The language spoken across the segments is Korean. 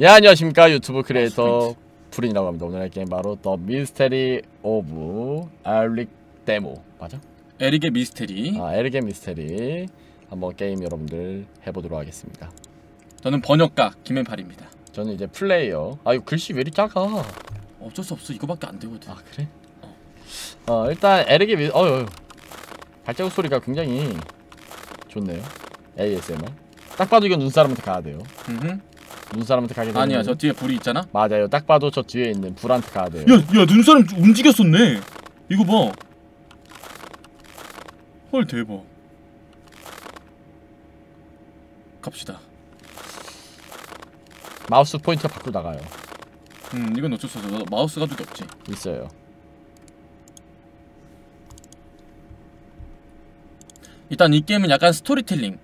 예 안녕하십니까 유튜브 크리에이터 푸린이라고 합니다 오늘 할 게임 바로 The Mystery of Eric 데모 맞아? 에릭의 미스테리. 아 에릭의 미스테리 한번 게임 여러분들 해보도록 하겠습니다 저는 번역가 김앤팔입니다. 저는 이제 플레이어 아 이거 글씨 왜 이리 작아 어쩔 수 없어. 이거밖에 안 되거든. 아 그래? 어 일단 에릭의 미 어휴 발자국 소리가 굉장히 좋네요 ASMR 딱 봐도 이건 눈사람한테 가야 돼요 음흠. 눈사람한테 가게 되면 아니야. 저 뒤에 불이 있잖아. 맞아요 딱 봐도 저 뒤에 있는 불한테 가야 돼요 야, 야, 눈사람 움직였었네. 이거 봐. 헐 대박. 갑시다. 마우스 포인터 밖으로 나가요 음, 이건 어쩔 수 없어. 나 마우스 가죽이 없지. 있어요 일단 이 게임은 약간 스토리텔링.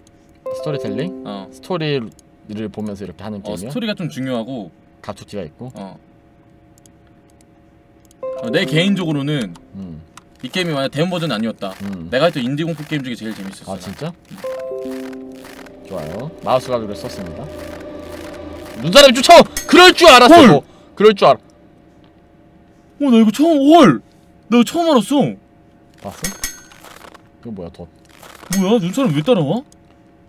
스토리텔링 어. 스토리 를 보면서 이렇게 하는 어, 게임이야 스토리가 좀 중요하고. 가축지가 있고 어. 어, 내 개인적으로는 음, 이 게임이 만약 데모 버전 아니었다. 음. 내가 했던 인디 공포 게임 중에 제일 재밌었어. 아 진짜? 좋아요 마우스 가두기를 썼습니다 눈사람이 쫓아! 그럴 줄 알았어 헐! 뭐. 그럴 줄 알아 어, 나 이거 처음 헐. 나 이거 처음 알았어. 봤어? 이거 뭐야 덧 뭐야? 눈사람 왜 따라와?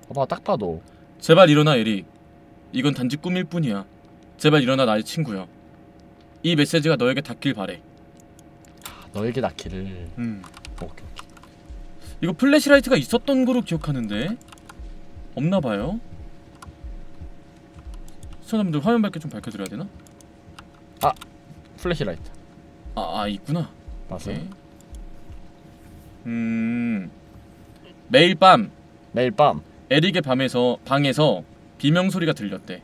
봐봐 딱 봐도 제발 일어나 에릭. 이건 단지 꿈일 뿐이야. 제발 일어나 나의 친구야. 이 메시지가 너에게 닿길 바래. 아, 너에게 닿기를 음. 오케이 오케이 이거 flashlight가 있었던 거로 기억하는데 없나 봐요. 시청자분들 화면 밝게 좀 밝혀드려야 되나? flashlight 아, 아 있구나. 오케이. 음. 매일 밤 매일 밤 에릭의 밤에서 방에서 비명 소리가 들렸대.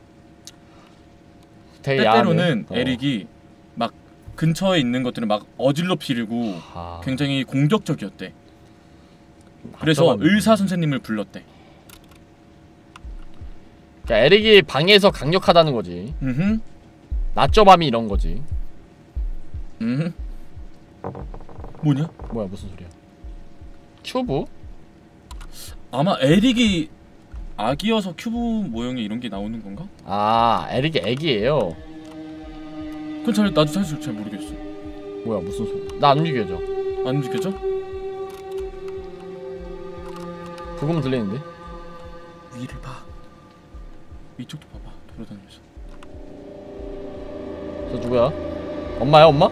때때로는. 어. 에릭이 막 근처에 있는 것들을 막 어질러 피르고 아, 굉장히 공격적이었대. 그래서. 의사 선생님을 불렀대. 그러니까 에릭이 방에서 강력하다는 거지 음. 낮저 밤이 이런 거지 음. 뭐냐? 뭐야 무슨 소리야 큐브? 아마 에릭이 아기여서 큐브 모형의 이런 게 나오는 건가? 아 에릭이 애기예요 그건 잘 나도 사실 잘 모르겠어. 뭐야 무슨 소리 나안 움직여져 안 움직여져? 부금 들리는데? 위를 봐. 위쪽도 봐봐. 돌아다니면서. 저 누구야? 엄마야 엄마?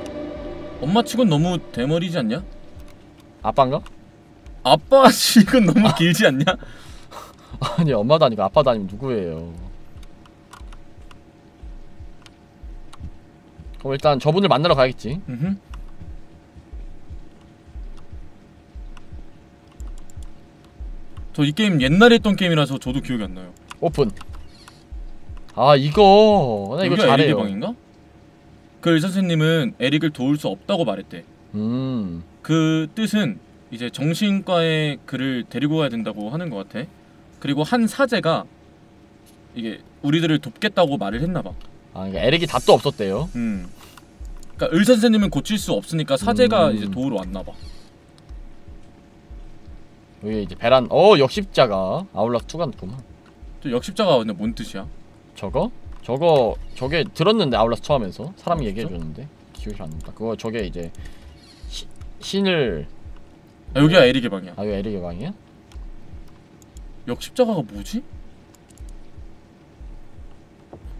엄마 치곤 너무 대머리지 않냐? 아빠인가? 아빠 치곤 너무 길지 않냐? 아니 엄마도 아니고 아빠도 아니면 누구예요 그럼 일단 저분을 만나러 가야겠지 음. 저이 게임 옛날에 했던 게임이라서 저도 기억이 안 나요. 오픈 아 이거 나 이거 잘해요 방인가? 그 의사 선생님은 에릭을 도울 수 없다고 말했대. 음 그 뜻은 이제 정신과에 그를 데리고 가야 된다고 하는 것 같아. 그리고 한 사제가 이게 우리들을 돕겠다고 말을 했나 봐. 아, 그러니까 에릭이 답도 없었대요 음. 그러니까 의사 선생님은 고칠 수 없으니까 사제가 음. 이제 도우러 왔나 봐. 여기 이제 베란 어 역십자가 아울락 2가 있구만 저 역십자가 근데 뭔 뜻이야? 저거? 저거 저게 들었는데 아울라스 처음에서 사람이 아, 얘기해 줬는데 기억이 안 난다 그거 저게 이제 시, 신을 아, 여기가 에릭의 방이야. 아 이거 에릭의 방이야? 역십자가가 뭐지?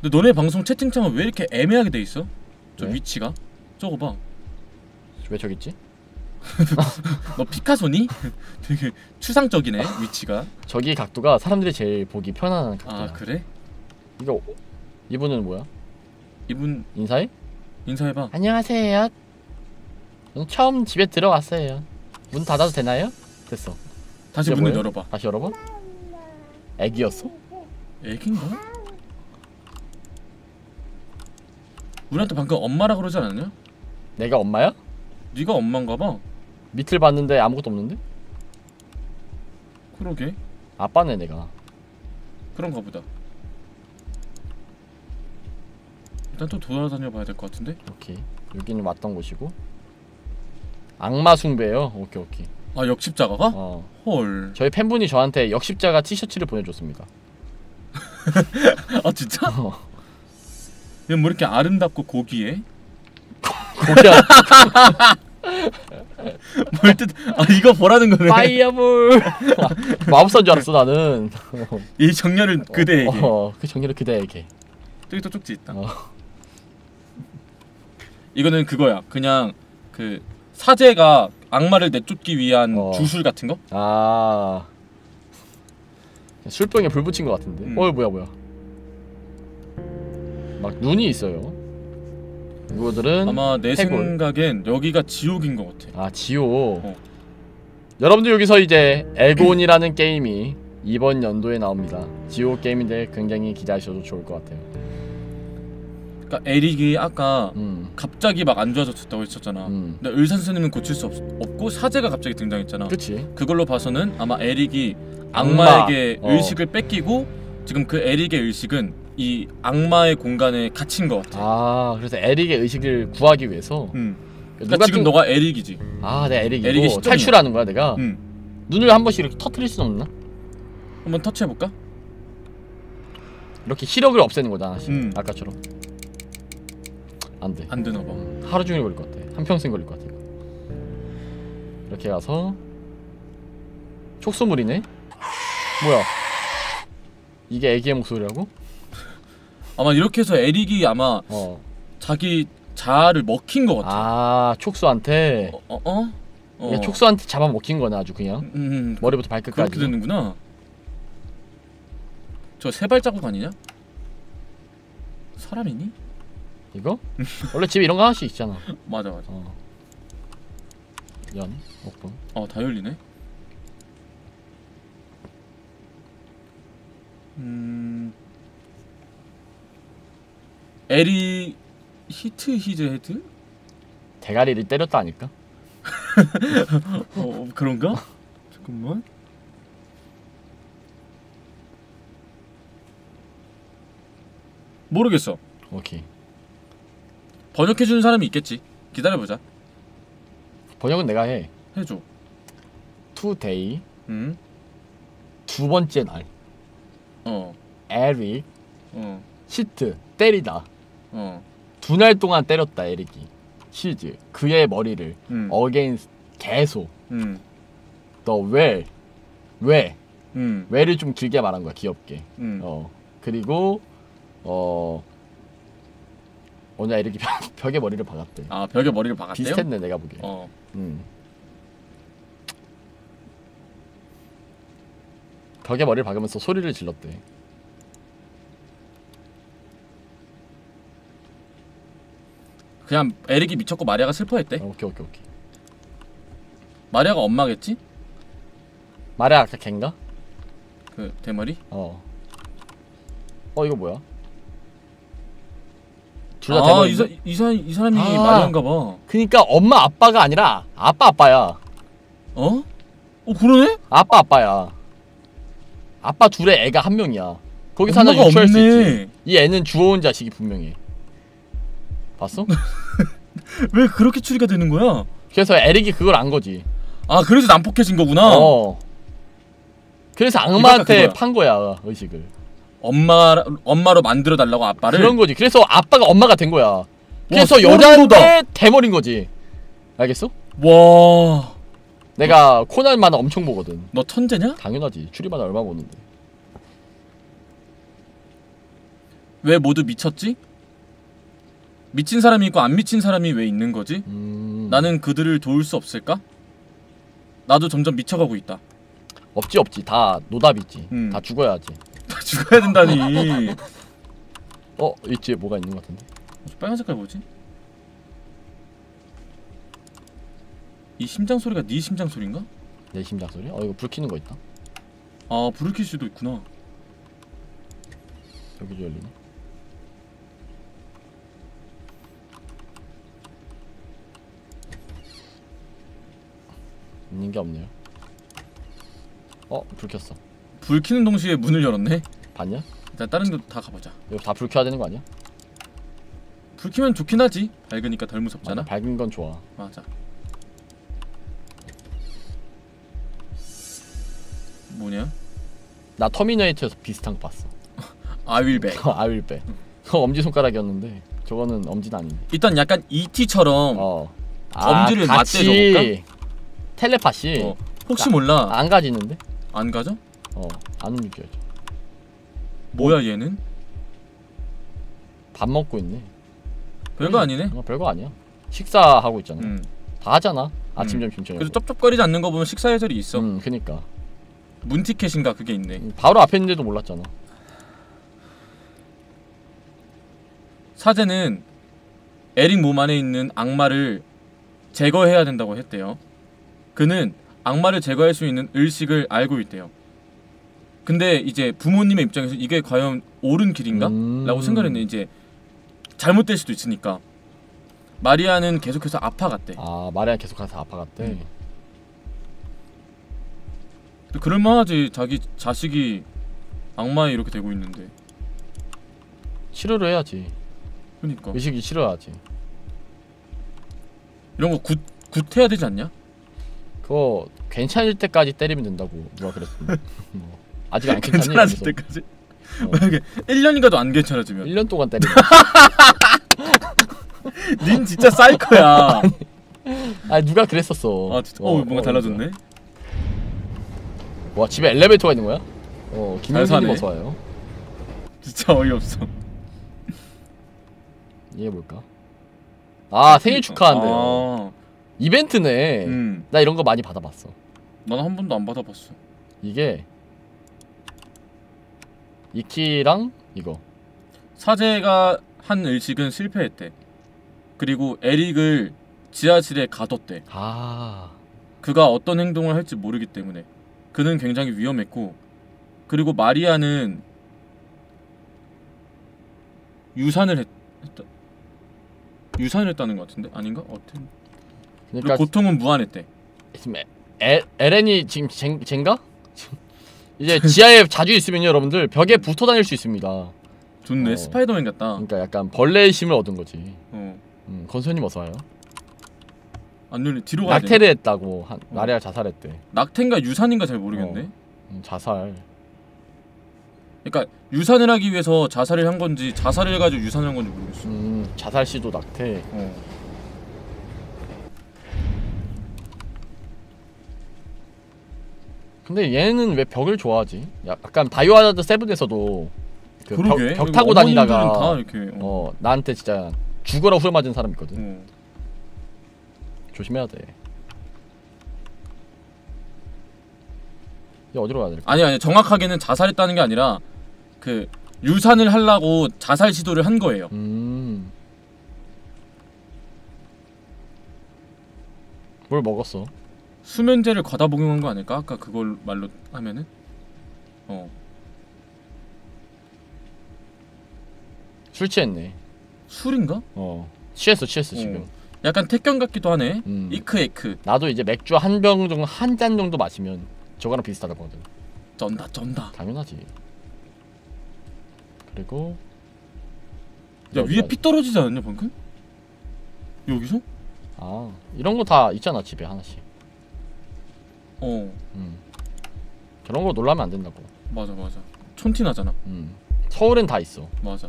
근데 너네 방송 채팅창은 왜 이렇게 애매하게 돼 있어? 저 왜? 위치가? 저거 봐. 왜 저기 있지? 너 피카소니? 되게 추상적이네 위치가. 저기 각도가 사람들이 제일 보기 편안한 각도야 아 그래? 이거 이분은 뭐야? 이분 인사해? 인사해봐. 안녕하세요 저는 처음 집에 들어왔어요 문 닫아도 되나요? 됐어 다시 문을 뭐예요? 열어봐. 다시 열어봐 애기였어? 애긴가? 우리한테 방금 엄마라 그러지 않았냐? 내가 엄마야? 네가 엄마인가 봐. 밑을 봤는데 아무것도 없는데? 그러게. 아빠네 내가 그런가 보다. 일단 또 돌아다녀 봐야 될 것 같은데. 오케이 여기는 왔던 곳이고 악마 숭배요 오케이 오케이 아 역십자가가? 어 헐. 저희 팬분이 저한테 역십자가 티셔츠를 보내줬습니다 아 진짜? 어. 얘뭐 이렇게 아름답고 고귀해? 고기야 뭘뜻 아 이거 보라는 거네. 파이어볼 마법사인 줄 알았어 나는 이 정렬을 그대에게. 어, 그 정렬을 그대에게 저기 또 쪽지 있다. 어. 이거는 그거야. 그냥 그 사제가 악마를 내쫓기 위한 어. 주술 같은 거? 아 술병에 불 붙인 것 같은데 음. 어 뭐야 뭐야 막 눈이 있어요 이거들은 아마 내 해골. 생각엔 여기가 지옥인 것 같아. 아 지오 어. 여러분들 여기서 이제 에곤이라는 게임이 이번 연도에 나옵니다 지오 게임인데 굉장히 기대하셔도 좋을 것 같아요 그러니까 에릭이 아까 음, 갑자기 막 안 좋아졌다고 했었잖아. 음. 근데 의사 선생님은 고칠 수 없, 없고 사제가 갑자기 등장했잖아. 그치 그걸로 봐서는 아마 에릭이 악마. 악마에게 어. 의식을 뺏기고 지금 그 에릭의 의식은 이 악마의 공간에 갇힌 것 같아. 아 그래서 에릭의 의식을 구하기 위해서 음. 그러니까 지금 뜬- 너가 에릭이지. 아 내가 에릭이 에릭이고 시점이야. 탈출하는 거야 내가 음. 눈을 한 번씩 이렇게 터트릴 수는 없나? 한번 터치해 볼까? 이렇게 시력을 없애는 거잖아. 음. 아까처럼 안 돼 안 되나 봐. 하루 종일 걸릴 것 같아 한 평생 걸릴 것 같아. 이렇게 가서 촉수물이네 뭐야 이게 애기의 목소리라고? 아마 이렇게 해서 에릭이 아마 어. 자기 자아를 먹힌 것 같아. 아 촉수한테 어? 어? 어? 어. 얘 촉수한테 잡아먹힌 거네 아주 그냥 음, 음, 머리부터 그렇게 발끝까지 되는구나. 저 세 발자국 아니냐? 사람이니? 이거? 원래 집에 이런 거 하나씩 있잖아 맞아 맞아. 어. 연, 옥분 어, 다 열리네. 음. Eric hit his head? 대가리를 때렸다 하니까 어, 그런가? 잠깐만. 모르겠어. 오케이 번역해 주는 사람이 있겠지. 기다려 보자. 번역은 내가 해 해 줘. two day 음. 두 번째 날 어. 에릭 어. 시트 때리다 어. 두 날 동안 때렸다 에릭이 his 그의 머리를 음. against 계속 음. 너왜왜 왜? 음. 왜를 좀 길게 말한 거야 귀엽게 음. 어 그리고 어 오늘 에릭이 벽, 벽에 머리를 박았대 아, 벽에 머리를 박았대요? 비슷했네 내가 보기에 어. 음. 벽에 머리를 박으면서 소리를 질렀대 그냥 에릭이 미쳤고 마리아가 슬퍼했대. 어, 오케이 오케이 오케이 마리아가 엄마겠지? 말해 아까 걘가? 그 대머리? 어. 어 이거 뭐야? 둘다 아. 이, 사, 이, 사, 이 사람이 아. 마리아인가 봐. 그니까 엄마 아빠가 아니라 아빠 아빠야. 어? 어, 그러네? 아빠 아빠야. 아빠 둘의 애가 한 명이야. 거기서 하나 유추할 수 없네. 있지. 이 애는 주워온 자식이 분명해. 봤어? 왜 그렇게 추리가 되는 거야? 그래서 에릭이 그걸 안 거지. 아, 그래서 난폭해진 거구나. 어. 그래서 악마한테. 판 거야 의식을. 엄마 엄마로 만들어 달라고 아빠를. 그런 거지. 그래서 아빠가 엄마가 된 거야. 그래서 여자한테 돋아. 대머린 거지. 알겠어? 와. 내가 코난만 엄청 보거든. 너 천재냐? 당연하지. 추리마다 얼마 보는데. 왜 모두 미쳤지? 미친 사람이 있고 안 미친 사람이 왜 있는 거지? 음. 나는 그들을 도울 수 없을까? 나도 점점 미쳐가고 있다. 없지 없지. 다 노답이지. 음. 다 죽어야지. 다 죽어야 된다니. 어, 이쪽에 뭐가 있는 것 같은데. 빨간 색깔 뭐지? 이 심장 소리가 네 심장 소리인가? 내 심장 소리? 어, 이거 불 켜는 거 있다. 아 불을 켤 수도 있구나. 여기도 열리네. 있는 게 없네요. 어, 불 켰어. 불 켜는 동시에 문을 열었네. 봤냐? 일단 다른 데다 가보자. 이거 다불 켜야 되는 거 아니야? 불 켜면 좋긴 하지. 밝으니까 덜 무섭잖아. 맞아, 밝은 건 좋아. 맞아. 뭐냐? 나 터미네이터에서 비슷한 거 봤어. I will back. 아윌배. 그거 엄지 손가락이었는데 저거는 엄지는 아니네. 일단 약간 ET처럼 어. 엄지를 같이 텔레파시 어, 혹시 몰라 안 가지는데? 안 가져? 어, 안 움직여야죠. 뭐야 얘는? 밥 먹고 있네. 별거 아니네. 어, 별거 아니야. 식사하고 있잖아. 음. 다 하잖아. 아침, 음. 점심, 저녁. 그래도 쩝쩝거리지 않는 거 보면 식사 예절이 있어. 음, 그니까. 문티켓인가 그게 있네. 음, 바로 앞에 있는데도 몰랐잖아. 사제는 에릭 몸 안에 있는 악마를 제거해야 된다고 했대요. 그는 악마를 제거할 수 있는 의식을 알고 있대요. 근데 이제 부모님의 입장에서 이게 과연 옳은 길인가? 음. 라고 생각했는데 이제 잘못될 수도 있으니까 마리아는 계속해서 아파갔대. 아, 마리아 계속 가서 아파갔대. 음. 그럴만하지 자기 자식이 악마에 이렇게 되고 있는데 치료를 해야지. 그러니까 의식이 치료해야지. 이런 거 굿, 굿해야 되지 않냐? 그거 괜찮을 때까지 때리면 된다고 누가 그랬어. 뭐, 아직 안? 괜찮아질. 때까지 어. 만약에 1년인가도 안 괜찮아지면 1년 동안 때리면. 닌 진짜 사이코야 아, 누가 그랬었어. 아 진짜 어, 뭔가 달라졌네 와, 집에 엘리베이터가 있는 거야? 어, 사네. 어서 와요. 진짜 어이없어 이게 뭘까? 아, 생일 축하한대요. 아, 이벤트네. 음, 나 이런 거 많이 받아봤어. 나는 한 번도 안 받아봤어 이게 이키랑 이거. 사제가 한 의식은 실패했대. 그리고 에릭을 지하실에 가뒀대. 아, 그가 어떤 행동을 할지 모르기 때문에. 그는 굉장히 위험했고 그리고 마리아는 유산을 했, 했다. 유산을 했다는 것 같은데? 아닌가? 어떤 그러니까 고통은 무한했대. 지금 에, 에, 에렌이 지금 젠, 젠가? 이제 지하에 자주 있으면요, 여러분들 벽에 붙어 다닐 수 있습니다. 좋네 어. 스파이더맨 같다 그러니까 약간 벌레의 힘을 얻은 거지. 어. 음, 건선님 어서 와요. 안 열리 뒤로 가야 돼 낙태를 했다고 한, 어. 마리아 자살했대. 낙태인가 유산인가 잘 모르겠네 어. 음, 자살. 그러니까 유산을 하기 위해서 자살을 한 건지 자살을 해가지고 유산을 한 건지 모르겠어 음, 자살 시도 낙태. 근데 얘는 왜 벽을 좋아하지? 야- 약간 바이오하자드 세븐에서도 그 벽, 벽 타고 다니다가 다 이렇게 어. 어 나한테 진짜 죽어라 후회 맞은 사람 있거든. 어. 조심해야 돼. 이제 어디로 가야 될까? 아니 아니 정확하게는 자살했다는 게 아니라 그 유산을 하려고 자살 시도를 한 거예요. 음. 뭘 먹었어? 수면제를 과다 복용한 거 아닐까? 아까 그걸 말로 하면은 어 술 취했네. 술인가? 어. 취했어, 취했어 지금. 어. 약간 택견 같기도 하네. 음. 이크 에크 나도 이제 맥주 한 병 정도 한 잔 정도 마시면 저거랑 비슷하다고 하거든. 쩐다 쩐다. 당연하지. 그리고 야 위에 피 떨어지지 않았냐 방금? 여기서? 아 이런 거 다 있잖아 집에 하나씩. 어 음. 저런 거 놀라면 안 된다고. 맞아 맞아. 촌티 나잖아. 음. 서울엔 다 있어. 맞아.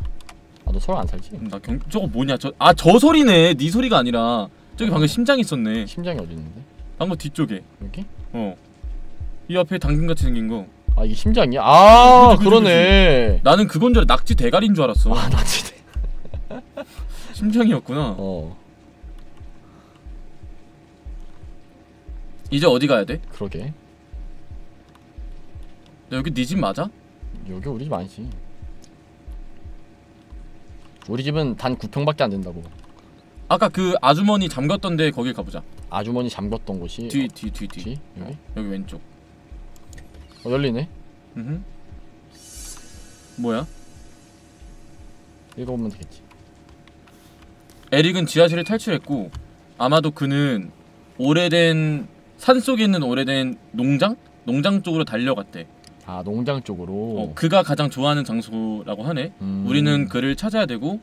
나도 서울 안 살지. 음, 나 경... 저거 뭐냐? 저 아 저 소리네. 네 소리가 아니라 저기 방금 심장 있었네. 심장이 어디 있는데? 방금 뒤쪽에. 여기? 어. 이 앞에 당근같이 생긴 거. 아 이게 심장이야? 아 그지, 그지, 그러네. 나는 그건 줄 알아. 낙지 대가리인 줄 알았어. 아나 진짜. 심장이었구나. 어 이제 어디 가야 돼? 그러게. 야, 여기 네 집 맞아? 여기 우리 집 아니지. 우리 집은 단 9평밖에 안 된다고. 아까 그 아주머니 잠갔던데 거기 가보자. 아주머니 잠궜던 곳이 뒤뒤뒤 뒤. 뒤 여기? 여기 왼쪽. 어 열리네. 음. 뭐야? 읽어보면 되겠지. 에릭은 지하실을 탈출했고 아마도 그는 오래된 산 속에 있는 오래된 농장? 농장 쪽으로 달려갔대. 아 농장 쪽으로. 어, 그가 가장 좋아하는 장소라고 하네. 음. 우리는 그를 찾아야 되고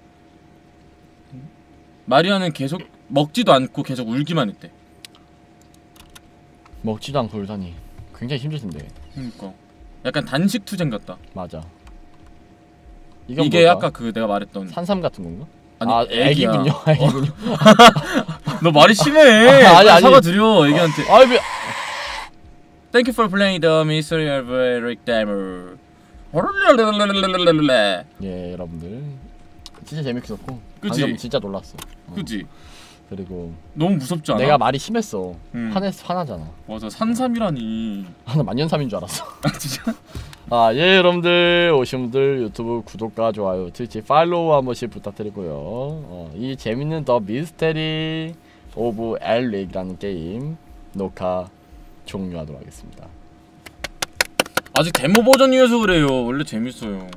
마리아는 계속 먹지도 않고 계속 울기만 했대. 먹지도 않고 울다니 굉장히 힘들 텐데. 그러니까 약간 단식 투쟁 같다. 맞아. 이게 뭘까? 아까 그 내가 말했던 산삼 같은 건가? 아니 아. 애기군요. 애기군요. 너 말이 심해. 아니, 빨리 아니. 사과드려 애기한테. 아 왜? Thank you for playing the mystery of Eric Damer. 예 여러분들 진짜 재밌었고 그치? 방금 진짜 놀랐어. 어. 그지? 그리고 너무 무섭지 않아? 내가 말이 심했어. 음. 화냈 화나잖아. 맞아 산삼이라니. 아, 나 만년삼인 줄 알았어. 아 진짜? 아, 예, 여러분들 오신 분들 유튜브 구독과 좋아요, 트위치 팔로우 한 번씩 부탁드리고요. 어, 이 재밌는 The Mystery of Eric이라는 게임 녹화 종료하도록 하겠습니다. 아직 데모 버전이어서 그래요. 원래 재밌어요.